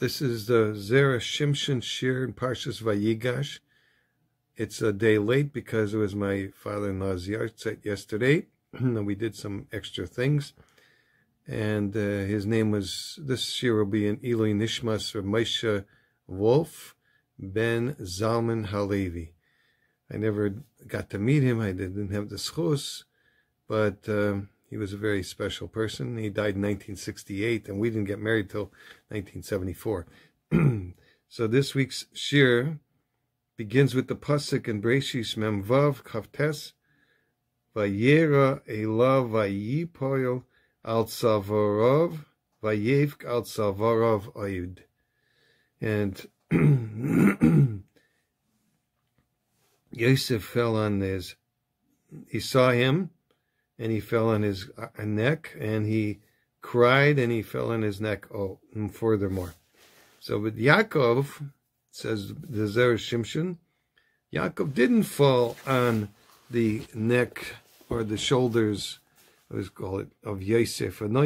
This is the Zera Shimshon Shir in Parshas Vayigash. It's a day late because it was my father-in-law's yahrzeit yesterday, and we did some extra things. And uh, his name was, this shir will be in Eloi Nishmas of Moshe Wolf ben Zalman Halevi. I never got to meet him. I didn't have the schos, but um, he was a very special person. He died in 1968, and we didn't get married till 1974. so this week's shir begins with the pasuk in Breshis Memvav Kavtes Vayera Ela Vayipoil Al Savarov Vayevk Al Savarov Ayud. And Yosef fell on his, he saw him, and he fell on his uh, neck, and he cried, and he fell on his neck. Oh, and furthermore. So with Yaakov, says the Zera Shimshon, Yaakov didn't fall on the neck or the shoulders, let's call it, of Yosef. And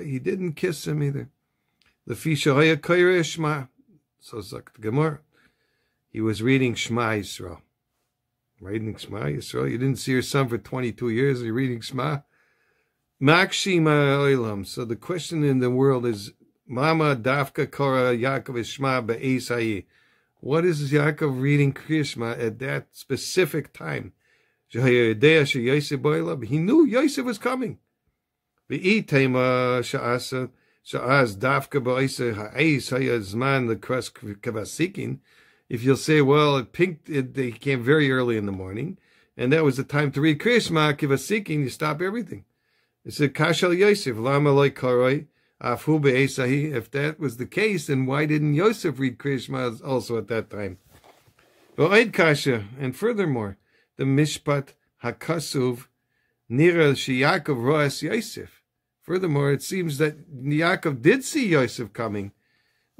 he didn't kiss him either. So like Gemara. He was reading Shema Yisrael reading Shema Yisrael. You didn't see your son for 22 years. You're reading Shema. Makshi Olam. So the question in the world is, Mama Dafka Kora Yaakov Shema Be'esayi. What is Yaakov reading Kriyashma at that specific time? He knew Yosef was coming. Sha'az Dafka the. If you'll say, well, it pinked, it, they came very early in the morning, and that was the time to read Krishma, seeking, you stop everything. It said, Kashal Yosef, Lama Loi Karoi, Afu Be'esahi. If that was the case, then why didn't Yosef read Krishma also at that time? V'oid Kasha, and furthermore, the Mishpat Hakasuv, Nira Shiyakov Roas Yosef. Furthermore, it seems that Yaakov did see Yosef coming,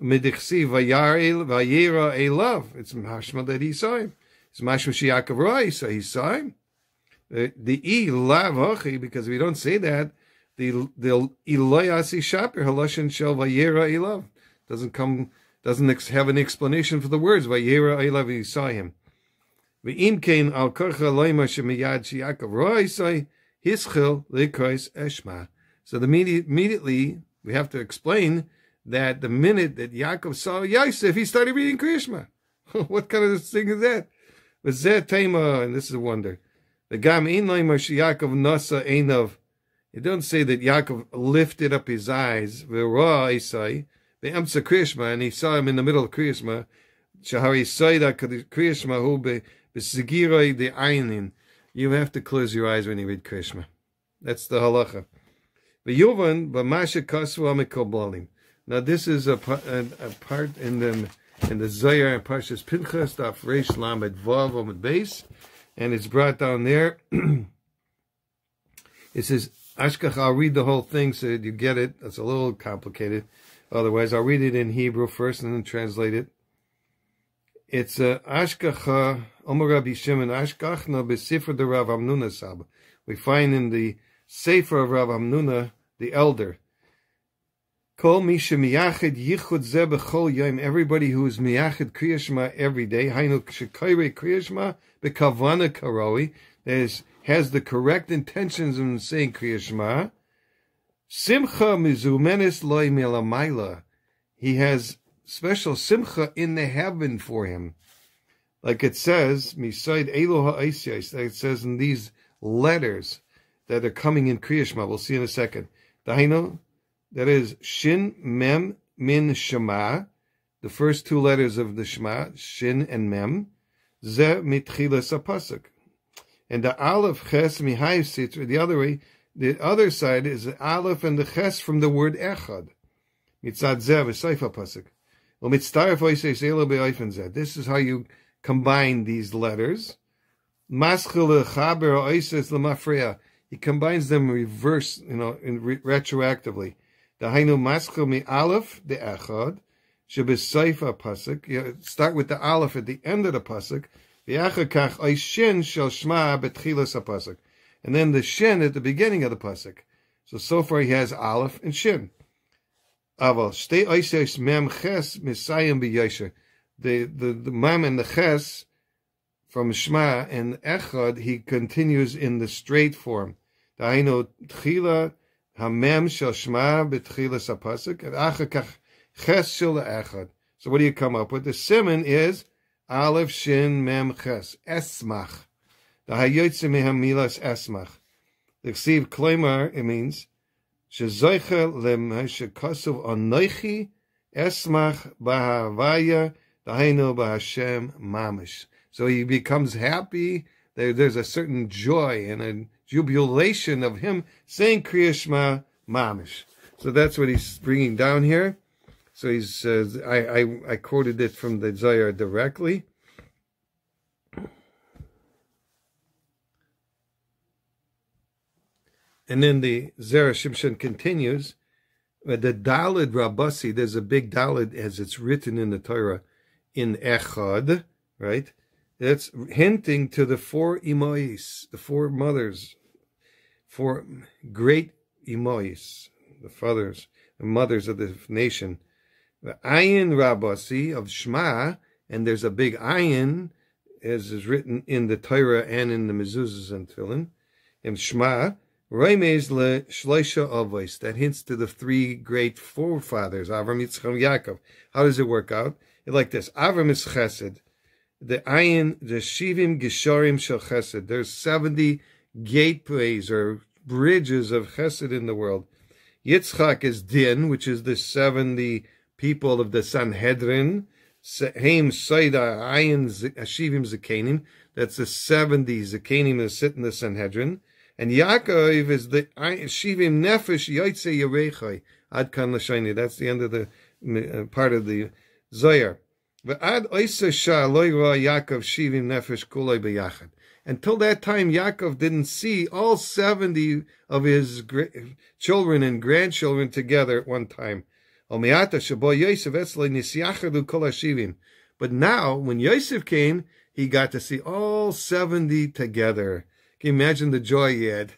Midichsi vayera elav. It's mashma that he saw him. It's mashma sheyakov roy, so he saw him. Uh, the, the e lav because we don't say that. The the iloyasi shaper haloshin shel vayera elav doesn't come doesn't have an explanation for the words vayera elav. He saw him. Ve'im kein al korcha loyma shemiyad sheyakov roy say hischil likrois eshma. So the immediately we have to explain that the minute that Yaakov saw Yosef, he started reading Krishma. what kind of thing is that? Tema, and this is a wonder. The Gam Yaakov Nasa Einov. It don't say that Yaakov lifted up his eyes, V'ra Isai, Ve'emsa Krishma, and he saw him in the middle of Krishma. Shahari Saida Krishma Hu Be'sigiroi De Einin. You have to close your eyes when you read Krishma. That's the halacha. V'yuvan B'masha Kasu Amikobolim. Now this is a, a, a part in the in the Zohar and Parshas Pinchas, Daf Reish Lamed Vav Omid Beis, and it's brought down there. it says Ashkach. I'll read the whole thing so you get it. It's a little complicated. Otherwise, I'll read it in Hebrew first and then translate it. It's uh, Ashkacha Omer Rabbi Shimon Ashkachna B'Sifra de Rav Amnuna Sab. We find in the Sefer of Rav Amnuna, the elder. Kol misha miyachid yichud ze b'chol yom. Everybody who is miyachid kriyashma every day. Hainu shekayre kriyashma bekavana karoi. That has the correct intentions in saying kriyashma. Simcha mizumenis loy milamaila. He has special simcha in the heaven for him. Like it says, miside Eloha Aisyais, like it says in these letters that are coming in Kriyashma. We'll see in a second. Daino, that is Shin Mem Min Shema, the first two letters of the Shema, Shin and Mem, Ze Mitchilas Pasuk. And the Aleph Ches Mihai Sitra, the other way, the other side is the Aleph and the Ches from the word Echad. Mitzad Ze V'Seifa Pasuk. This is how you combine these letters. He combines them reverse, you know, in re- retroactively. Dahainu maschil mi aleph the echad shebeseifa pasuk. Start with the aleph at the end of the pasuk. V'achakach oishin shel shma betchilas pasuk, and then the shin at the beginning of the pasuk. So so far he has aleph and shin. Aval stay oises mem ches misayim b'yosher. The the the mem and the ches from Shema and Echad he continues in the straight form. Dainu tchila hamem shel Shema b'tchila sapasuk and achakach ches shel Echad. So what do you come up with? The simon is Aleph Shin Mem Ches Esmach. The Hayotze Mehamilas Esmach. The Ksiv Kleimar, it means Shezoicha Lemeshe Kosov Onoichi Esmach Bahavaya Dainu Bahashem Mamish. So he becomes happy. There, there's a certain joy and a jubilation of him saying Kriyashma Mamish. So that's what he's bringing down here. So he's, says, I, I, I quoted it from the Zohar directly. And then the Zera Shimshon continues, the Dalid Rabasi, there's a big Dalid as it's written in the Torah in Echad, right? That's hinting to the four Imois, the four mothers, four great Imois, the fathers, the mothers of the nation the ayin rabasi of Shema, and there's a big ayin, as is written in the Torah and in the mezuzahs and tefillin, in Shema, Reimez le shloisha avos, that hints to the three great forefathers, Avram, Yitzchak, Yaakov. How does it work out? It's like this, Avram is chesed, the ayin, the shivim gishorim shel chesed, there's 70 gateways or bridges of chesed in the world. Yitzchak is din, which is the 70 people of the Sanhedrin, Haim Saida Ayin Ashivim Zakanim, that's the 70 Zakanim that sit in the Sanhedrin, and Yaakov is the Shivim Nefesh Yaitse Yerechai, Ad Kan Lashani, that's the end of the uh, part of the Zohar. Until that time, Yaakov didn't see all 70 of his children and grandchildren together at one time. But now, when Yosef came, he got to see all 70 together. Can you imagine the joy he had?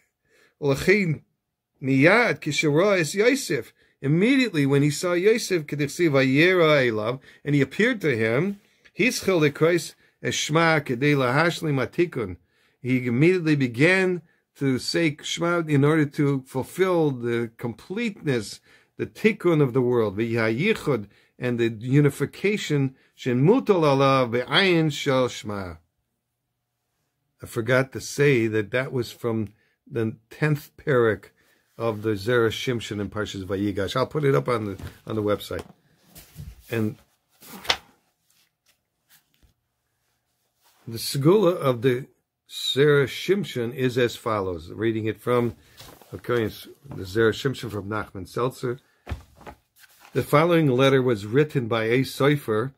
Immediately when he saw Yosef, and he appeared to him, he immediately began to say Shema in order to fulfill the completeness the tikkun of the world, and the unification. I forgot to say that that was from the tenth parak of the Zera Shimshon and Parshas Vayigash. I'll put it up on the on the website. And the segula of the Zera Shimshon is as follows. Reading it from the Zera Shimshon from Nachman Seltzer. The following letter was written by a sofer.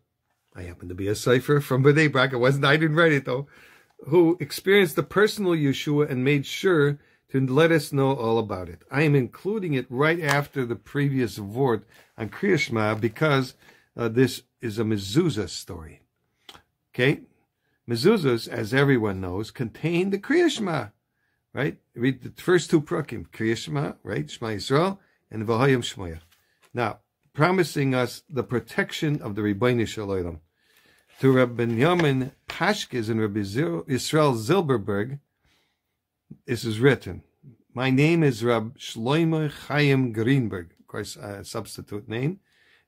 I happen to be a sofer from B'nai Brak. It wasn't, I didn't write it though. Who experienced the personal Yeshua and made sure to let us know all about it. I am including it right after the previous word on Kriyashma because uh, this is a mezuzah story. Okay? Mezuzahs, as everyone knows, contain the Kriyashma, right? Read the first two prakim, Kriyashma, right? Shema Yisrael, and V'hayim Shmoya. Now, promising us the protection of the Rebbeinu Shalom. To Rabbi Yamin Pashkes and Rabbi Israel Zilberberg, this is written. My name is Rab Shloime Chaim Greenberg, of course, a substitute name,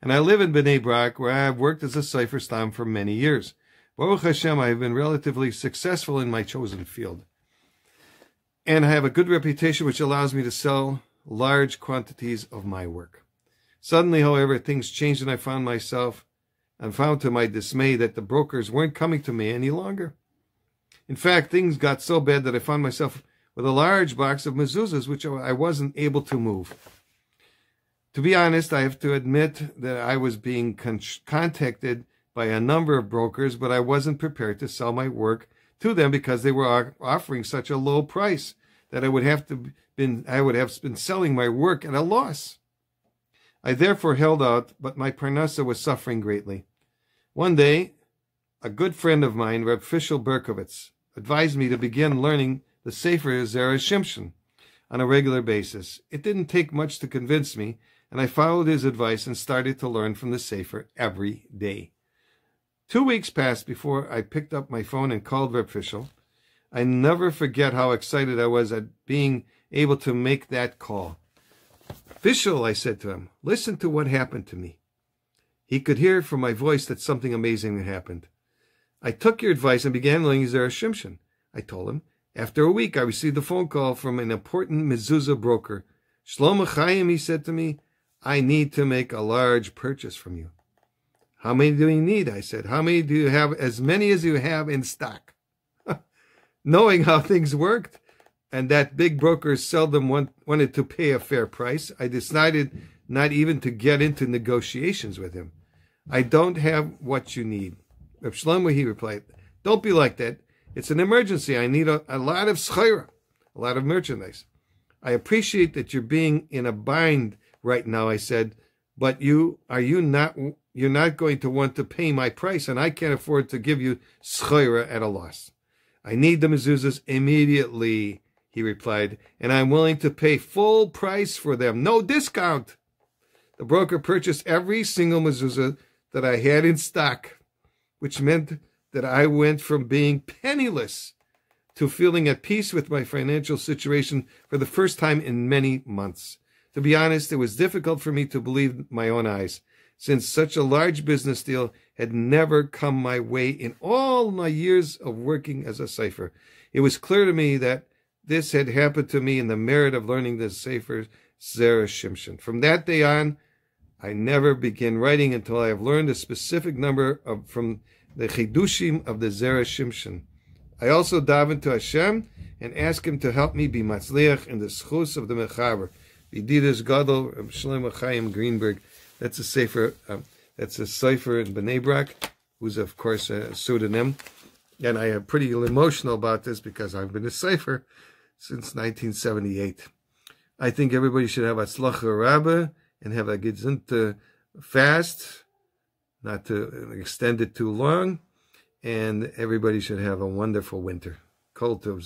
and I live in Bnei Brak, where I have worked as a sofer stam for many years. Baruch Hashem, I have been relatively successful in my chosen field. And I have a good reputation which allows me to sell large quantities of my work. Suddenly, however, things changed and I found myself and found to my dismay that the brokers weren't coming to me any longer. In fact, things got so bad that I found myself with a large box of mezuzahs which I wasn't able to move. To be honest, I have to admit that I was being con- contacted by a number of brokers, but I wasn't prepared to sell my work to them because they were offering such a low price that I would have to been I would have been selling my work at a loss. I therefore held out, but my parnasa was suffering greatly. One day, a good friend of mine, Reb Fishel Berkovitz, advised me to begin learning the Sefer Zera Shimshon on a regular basis. It didn't take much to convince me, and I followed his advice and started to learn from the Sefer every day. Two weeks passed before I picked up my phone and called Reb Fischel. I never forget how excited I was at being able to make that call. Fischel, I said to him, listen to what happened to me. He could hear from my voice that something amazing had happened. I took your advice and began learning Zera Shimshon. I told him. After a week, I received a phone call from an important mezuzah broker. Shlomo Chaim, he said to me, I need to make a large purchase from you. How many do you need? I said. How many do you have? As many as you have in stock. Knowing how things worked and that big brokers seldom want, wanted to pay a fair price, I decided not even to get into negotiations with him. I don't have what you need. Shlomo, he replied, don't be like that. It's an emergency. I need a, a lot of schira, a lot of merchandise. I appreciate that you're being in a bind right now, I said, but you are you not you're not going to want to pay my price, and I can't afford to give you schira at a loss. I need the mezuzahs immediately, he replied, and I'm willing to pay full price for them, no discount. The broker purchased every single mezuzah that I had in stock, which meant that I went from being penniless to feeling at peace with my financial situation for the first time in many months. To be honest, it was difficult for me to believe my own eyes, since such a large business deal had never come my way in all my years of working as a sofer. It was clear to me that this had happened to me in the merit of learning the sefer Zera Shimshon. From that day on, I never begin writing until I have learned a specific number of from the chidushim of the Zera Shimshon. I also daven to Hashem and ask Him to help me be matzliach in the schus of the mechaber. Yedidus Gadol, Shlomo Chaim Greenberg. That's a sefer. Um, that's a sofer in Bnei Brak, who's of course a pseudonym. And I am pretty emotional about this because I've been a sofer since 1978. I think everybody should have a tzlacha rabba and have a gesunte fast, not to extend it too long, and everybody should have a wonderful winter. Kol tov.